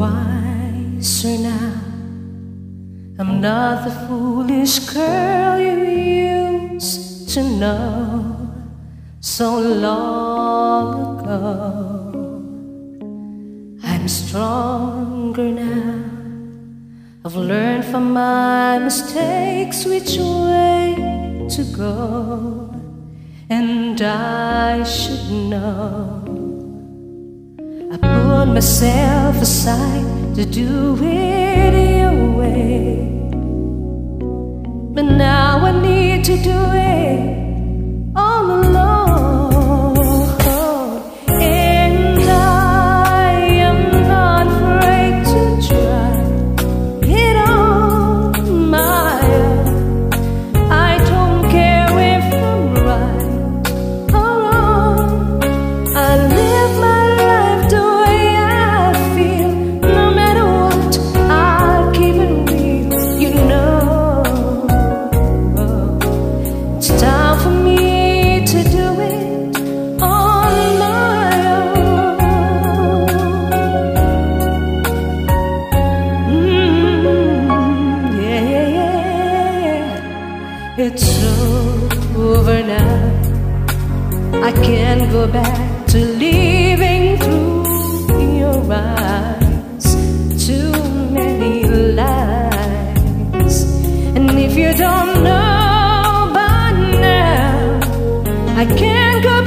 wiser now. I'm not the foolish girl you used to know so long ago. I'm stronger now. I've learned from my mistakes which way to go, and I should know. I put myself aside to do it your way, but now I need to do it it's over now. I can't go back to living through your eyes. Too many lies. And if you don't know by now, I can't go.